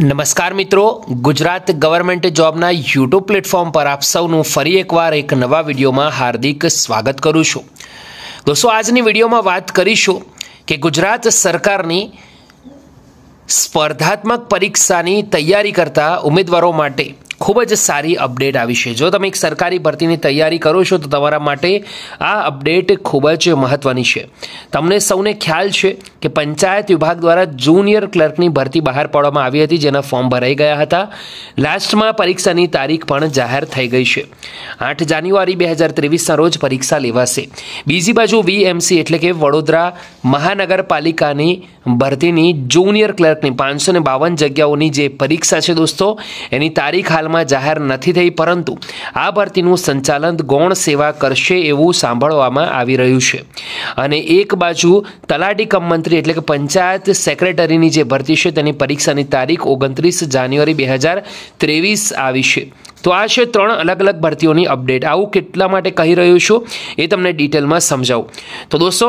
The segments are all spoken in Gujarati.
નમસ્કાર મિત્રો, ગુજરાત ગવર્મેન્ટ જોબના યુટ્યુબ પ્લેટફોર્મ પર આપ સૌનું ફરી એકવાર એક નવા વિડીયોમાં હાર્દિક સ્વાગત કરું છું. દોસ્તો, આજની વિડીયોમાં વાત કરીશું કે ગુજરાત સરકારની સ્પર્ધાત્મક પરીક્ષાની તૈયારી કરતા ઉમેદવારો માટે ખૂબ જ સારી અપડેટ આવી છે. જો તમે એક સરકારી ભરતીની તૈયારી કરો છો, તો તમારા માટે આ અપડેટ ખૂબ જ મહત્ત્વની છે. તમને સૌને ખ્યાલ છે કે પંચાયત વિભાગ દ્વારા જુનિયર ક્લર્કની ભરતી બહાર પાડવામાં આવી હતી, જેના ફોર્મ ભરાઈ ગયા હતા. લાસ્ટમાં પરીક્ષાની તારીખ પણ જાહેર થઈ ગઈ છે. આઠ જાન્યુઆરી બે હજાર ત્રેવીસના રોજ પરીક્ષા લેવાશે. બીજી બાજુ વીએમસી એટલે કે વડોદરા મહાનગરપાલિકાની ભરતીની જુનિયર ક્લર્કની પાંચસો ને બાવન જગ્યાઓની જે પરીક્ષા છે દોસ્તો, એની તારીખ હાલમાં જાહેર નથી થઈ, પરંતુ આ ભરતીનું સંચાલન ગૌણ સેવા કરશે એવું સાંભળવામાં આવી રહ્યું છે. અને એક બાજુ તલાટી કમ મંત્રી એટલે કે પંચાયત સેક્રેટરીની જે ભરતી છે, તેની પરીક્ષાની તારીખ ઓગણત્રીસ જાન્યુઆરી બે હજાર ત્રેવીસ આવી છે. તો આ છે ત્રણ અલગ અલગ ભરતીઓની અપડેટ. આવું કેટલા માટે કહી રહ્યું છું એ તમને ડિટેલમાં સમજાવું. તો દોસ્તો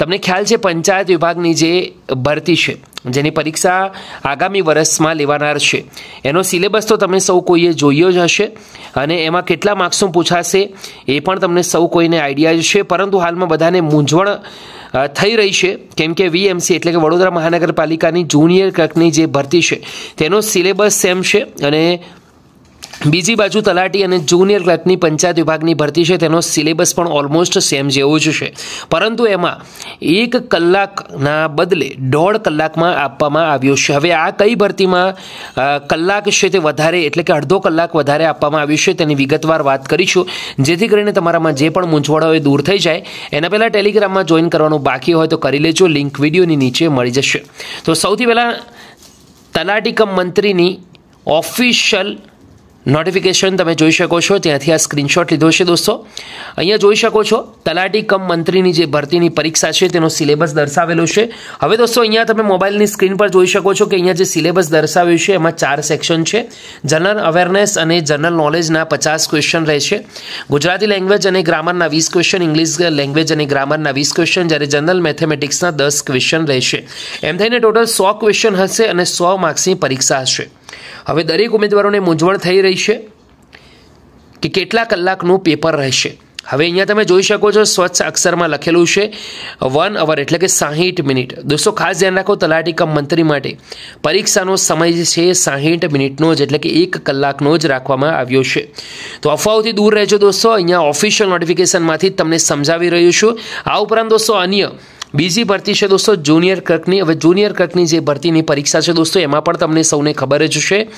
તમને ખ્યાલ છે, પંચાયત વિભાગની જે ભરતી છે, જેની પરીક્ષા આગામી વર્ષમાં લેવાનાર છે. એનો સિલેબસ તો તમે સૌ કોઈએ જોયો જ હશે અને એમાં કેટલા માર્ક્સનું પૂછાશે એ પણ તમને સૌ કોઈને આઈડિયા છે. પરંતુ હાલમાં બધાને મૂંઝવણ થઈ રહી છે. કેમ કે વીએમસી એટલે કે વડોદરા મહાનગરપાલિકાની જુનિયર ક્લર્કની જે ભરતી છે, તેનો સિલેબસ સેમ છે અને બીજી બાજુ તલાટી અને જુનિયર ક્લર્કની પંચાયત વિભાગની ભરતી છે. તેનો સિલેબસ પણ ઓલમોસ્ટ સેમ જેવો જ છે. પરંતુ એમાં એક કલાકના બદલે દોઢ કલાકમાં આપવામાં આવ્યો છે. હવે આ કઈ ભરતીમાં કલાક છે તે વધારે એટલે કે અડધો કલાક વધારે આપવામાં આવ્યું છે તેની વિગતવાર વાત કરીશું. જેથી કરીને તમારામાં જે પણ મૂંઝવણ હોય દૂર થઈ જાય. એના પહેલાં ટેલિગ્રામમાં જોઈન કરવાનું બાકી હોય તો કરી લેજો. લિંક વિડીયોની નીચે મળી જશે. તો સૌથી પહેલાં તલાટી કમ મંત્રીની ઓફિશિયલ નોટિફિકેશન તમે જોઈ શકો છો. ત્યાંથી આ સ્ક્રીનશોટ લીધો છે દોસ્તો. અહીંયા જોઈ શકો છો, તલાટી કમ મંત્રીની જે ભરતીની પરીક્ષા છે, તેનો સિલેબસ દર્શાવેલો છે. હવે દોસ્તો, અહીંયા તમે મોબાઈલની સ્ક્રીન પર જોઈ શકો છો કે અહીંયા જે સિલેબસ દર્શાવ્યું છે, એમાં ચાર સેક્શન છે. જનરલ અવેરનેસ અને જનરલ નોલેજના પચાસ ક્વેશ્ચન રહેશે. ગુજરાતી લેંગ્વેજ અને ગ્રામરના વીસ ક્વેશ્ચન ઇંગ્લિશ લેંગ્વેજ અને ગ્રામરના વીસ ક્વેશ્ચન જ્યારે જનરલ મેથેમેટિક્સના દસ ક્વેશ્ચન રહેશે. એમ થઈને ટોટલ સો ક્વેશ્ચન હશે અને સો માર્ક્સની પરીક્ષા હશે. હવે દરેક ઉમેદવારોને મૂંઝવણ થઈ રહી છે કે કેટલા કલાકનું પેપર રહેશે? હવે અહીંયા તમે જોઈ શકો છો, સ્વચ્છ અક્ષરમાં લખેલું છે વન અવર એટલે કે સાહીઠ મિનિટ. દોસ્તો, ખાસ ધ્યાન રાખો, તલાટી કમ મંત્રી માટે પરીક્ષાનો સમય છે સાહીઠ મિનિટનો જ, એટલે કે એક કલાકનો જ રાખવામાં આવ્યો છે. તો અફવાઓથી દૂર રહેજો દોસ્તો. અહીંયા ઓફિશિયલ નોટિફિકેશનમાંથી તમને સમજાવી રહ્યું છું. આ ઉપરાંત દોસ્તો, અન્ય બીજી ભરતી છે દોસ્તો જુનિયર ક્લર્કની હવે જુનિયર ક્લર્કની જે ભરતીની પરીક્ષા છે દોસ્તો, એમાં પણ તમને સૌને ખબર જ છે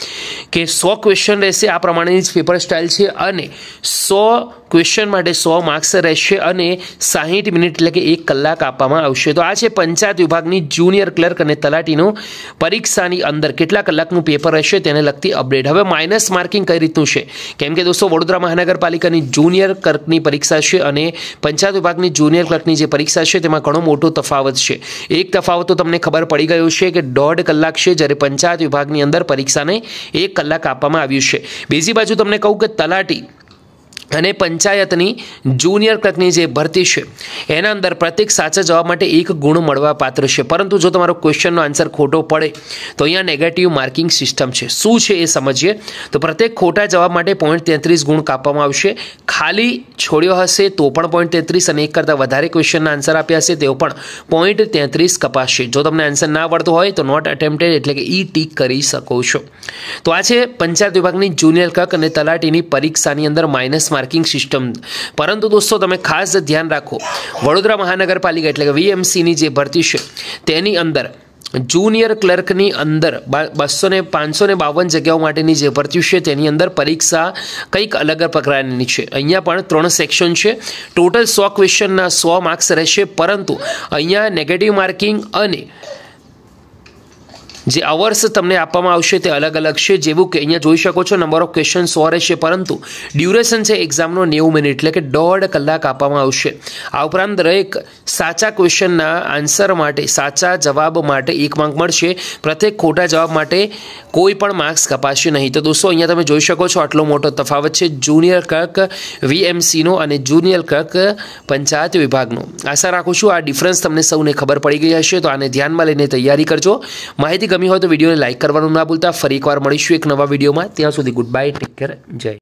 કે સો ક્વેશ્ચન રહેશે. આ પ્રમાણેની જ પેપર સ્ટાઇલ છે અને સો ક્વેશ્ચન માટે સો માર્ક્સ રહેશે અને સાહીઠ મિનિટ એટલે કે એક કલાક આપવામાં આવશે. તો આ છે પંચાયત વિભાગની જુનિયર ક્લર્ક અને તલાટીનું પરીક્ષાની અંદર કેટલા કલાકનું પેપર રહેશે તેને લગતી અપડેટ હવે માઇનસ માર્કિંગ કઈ રીતનું છે? કેમ કે દોસ્તો, વડોદરા મહાનગરપાલિકાની જુનિયર ક્લર્કની પરીક્ષા છે અને પંચાયત વિભાગની જુનિયર ક્લર્કની જે પરીક્ષા છે તેમાં ઘણો મોટો તફાવત છે. એક તફાવત તો તમને ખબર પડી ગયો છે કે દોઢ કલાક છે જ્યારે પંચાયત વિભાગની અંદર પરીક્ષાને એક કલાક આપવામાં આવ્યું છે. બીજી બાજુ તમને કહું કે તલાટી અને પંચાયતની જુનિયર ક્લર્કની જે ભરતી છે, એના અંદર પ્રત્યેક સાચા જવાબ માટે એક ગુણ મળવા પાત્ર છે. પરંતુ જો તમારો ક્વેશ્ચનનો આન્સર ખોટો પડે, તો અહીંયા નેગેટિવ માર્કિંગ સિસ્ટમ છે. શું છે એ સમજીએ? તો પ્રત્યેક ખોટા જવાબ માટે પોઈન્ટ તેત્રીસ ગુણ કાપવામાં આવશે. ખાલી છોડ્યો હશે તો પણ પોઈન્ટ તેત્રીસ અને એક કરતાં વધારે ક્વેશ્ચનના આન્સર આપ્યા હશે, તેઓ પણ પોઈન્ટ તેત્રીસ કપાશે. જો તમને આન્સર ના આવડતો હોય, તો નોટ અટેમ્પ્ટેડ એટલે કે ઈ ટીક કરી શકો છો. તો આ છે પંચાયત વિભાગની જુનિયર ક્લર્ક અને તલાટીની પરીક્ષાની અંદર માઇનસ માર્કિંગ સિસ્ટમ પરંતુ દોસ્તો, તમે ખાસ ધ્યાન રાખો. વડોદરા મહાનગરપાલિકા એટલે કે વીએમસીની જે ભરતી છે, તેની અંદર જુનિયર ક્લર્કની અંદર બસો ને, પાંચસો ને બાવન જગ્યાઓ માટેની જે ભરતી છે, તેની અંદર પરીક્ષા કંઈક અલગ પ્રકારની છે. અહીંયા પણ ત્રણ સેક્શન છે. ટોટલ સો ક્વેશ્ચનના સો માર્ક્સ રહેશે, પરંતુ અહીંયા નેગેટિવ માર્કિંગ અને જે અવર્સ તમને આપવામાં આવશે તે અલગ અલગ છે, જેવું કે અહીંયા જોઈ શકો છો નંબર ઓફ ક્વેશ્ચન સો રહેશે પરંતુ ડ્યુરેશન છે એક્ઝામનો નેવું મિનિટ એટલે કે દોઢ કલાક આપવામાં આવશે. આ ઉપરાંત દરેક સાચા ક્વેશ્ચનના આન્સર માટે, સાચા જવાબ માટે એક માર્ક મળશે. પ્રત્યેક ખોટા જવાબ માટે કોઈ પણ માર્ક્સ કપાશે નહીં. તો દોસ્તો, અહીંયા તમે જોઈ શકો છો આટલો મોટો તફાવત છે જુનિયર ક્લર્ક વીએમસીનો અને જુનિયર ક્લર્ક પંચાયત વિભાગનો. આશા રાખું છું આ ડિફરન્સ તમને સૌને ખબર પડી ગઈ હશે, તો આને ધ્યાનમાં લઈને તૈયારી કરજો. માહિતી ગમી હોય તો વિડીયોને લાઇક કરવાનું ના ભૂલતા. ફરી એકવાર મળીશું એક નવા વિડીયોમાં. ત્યાં સુધી ગુડ બાય ટેક કેર જય.